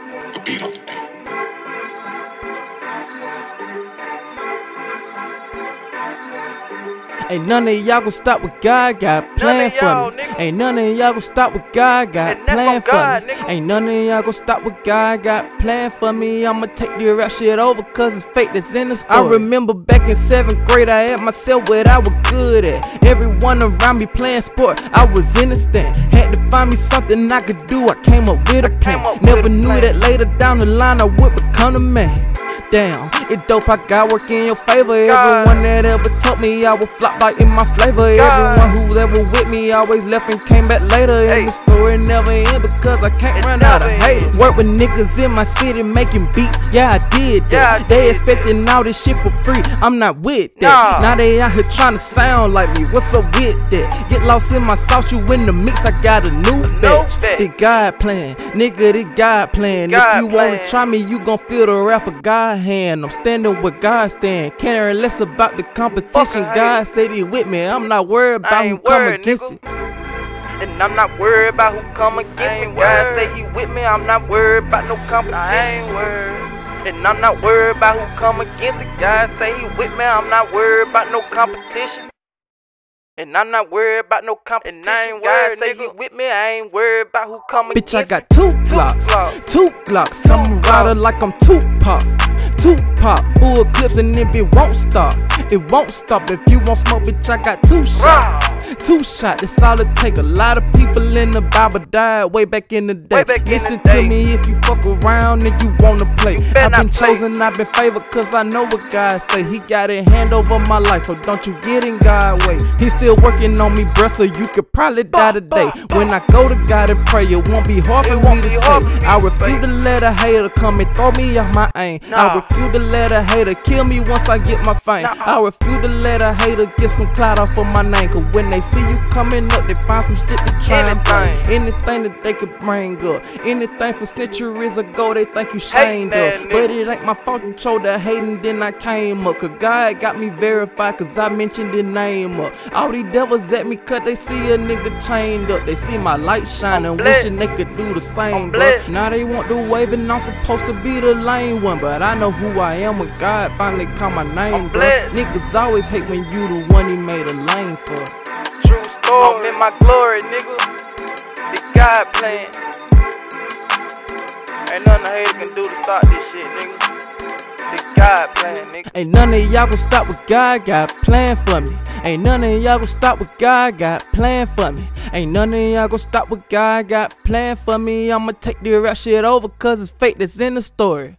The beat on the beat. Ain't none of y'all gon' stop what God got planned for me. Ain't none of y'all gon' stop what God got planned for God, me. nigga. Ain't none of y'all gon' stop what God got planned for me. I'ma take the rap shit over cause it's fate that's in the story. I remember back in seventh grade, I had myself what I was good at. Everyone around me playing sport, I was in the stand. Had to find me something I could do, I came up with a plan. Never knew that later down the line I would become a man. Damn, it dope, I got work in your favor. Everyone that ever told me I would flop like in my flavor. Everyone who's ever with me always left and came back later. And the story never end because I can't run out of haters. Work with niggas in my city making beats. Yeah, I did that. They expecting all this shit for free. I'm not with that. Now they out here trying to sound like me. What's up with that? Get lost in my sauce, you in the mix. I got a new new batch. batch. The God plan, nigga. The God plan. God if you wanna try me, you gon' feel the wrath of God hand. I'm standing with God stand. Caring less about the competition. Fuck God said he with me. I'm not worried about who ain't come worried, against nigga. it. And I'm not worried about who come against me. ain't God worried. say he with me, I'm not worried about no competition. I ain't worried. And I'm not worried about who come against me. God say he with me, I'm not worried about no competition. And I'm not worried about no competition. I ain't worried, say nigga. with me, I ain't worried about who against Bitch, I got two Glocks, Glocks. two Glocks. I'm a rider like I'm Tupac, Tupac. Full clips and it be won't stop. It won't stop if you want smoke, bitch. I got two shots, two shots. it's all it take. A lot of people in the Bible died way back in the day. In the Listen day. to me if you fuck around and you wanna play. better I've been play. chosen, I've been favored, cause I know what God say. He got a hand over my life, so don't you get in God way. He's still working on me, bruh, so you could probably die today. When I go to God and pray, it won't be hard for It me to say. hard for me I refuse to let a hater come and throw me off my aim. I refuse to let a hater kill me once I get my fame. Nah. I refuse to let a hater get some clout off of my name. Cause when they see you coming up, they find some shit to try and blame. Anything that they could bring up. Anything from centuries ago, they think you shamed up. But it ain't my fault you chose to hate and then I came up. Cause God got me verified cause I mentioned the name up. All these devils at me cause they see a nigga chained up. They see my light shining, wishing they could do the same. But now they want the wave and I'm supposed to be the lame one. But I know who I am when God finally call my name, bro. Niggas always hate when you the one he made a lane for. True story. I'm in my glory, nigga. The God plan. Ain't nothing a hater can do to stop this shit, nigga. The God plan, nigga. Ain't none of y'all gon' stop what God got planned for me. Ain't none of y'all gon' stop what God got planned for me. Ain't none of y'all gon' stop what God got planned for me. I'ma take the rap shit over cause it's fate that's in the story.